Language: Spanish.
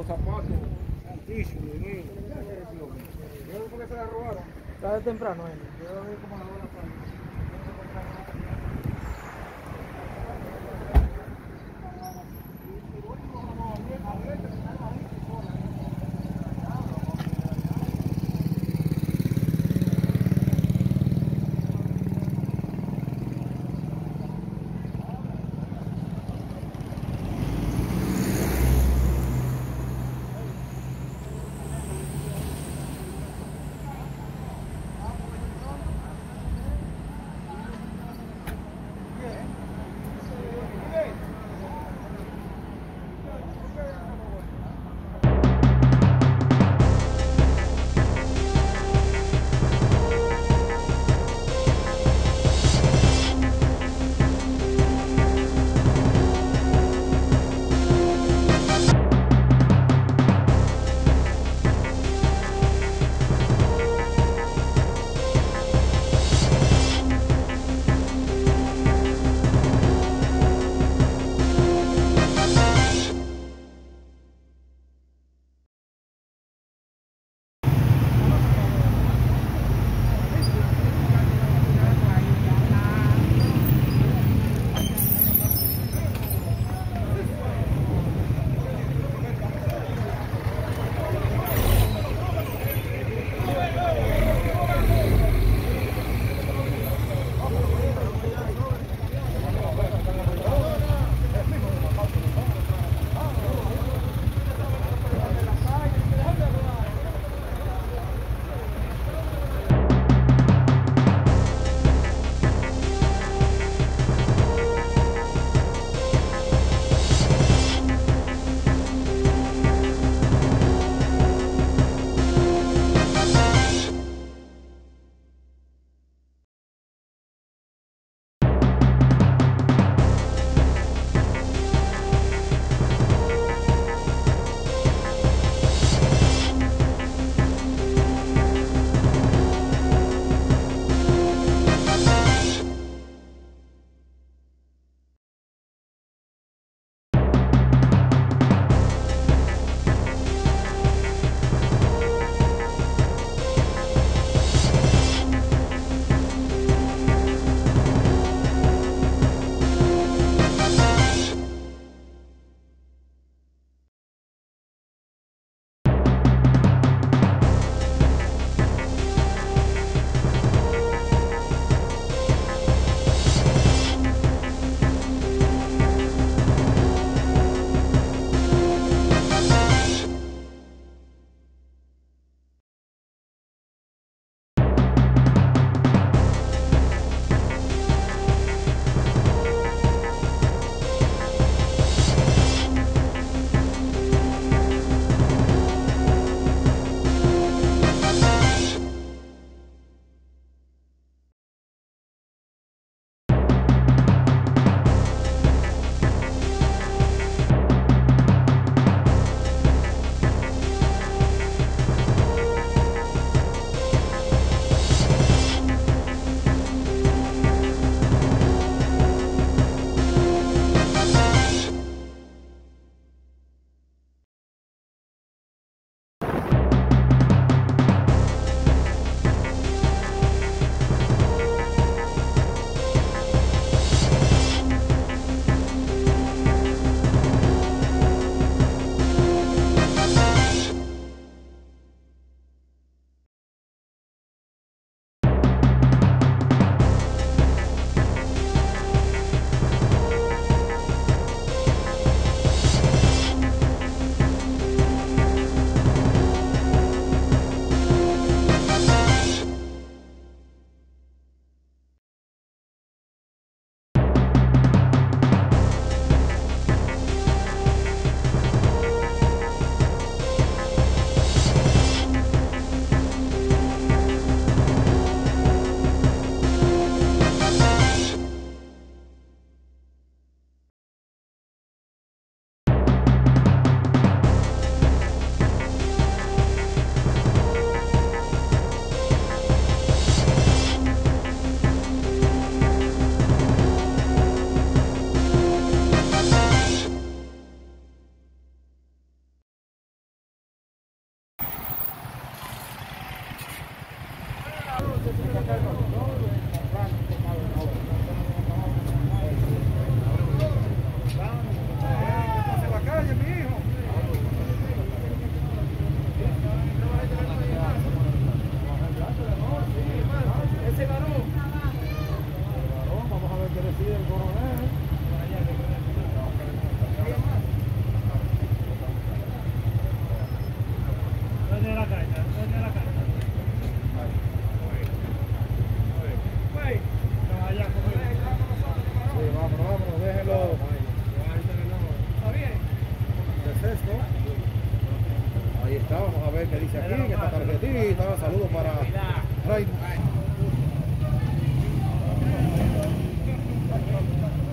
los, zapatos Yo se la robaron. Está de temprano, eh. Yo lo vi como a la hora para. Ahí está, vamos a ver qué dice aquí, que esta tarjetita, saludos para Thank you.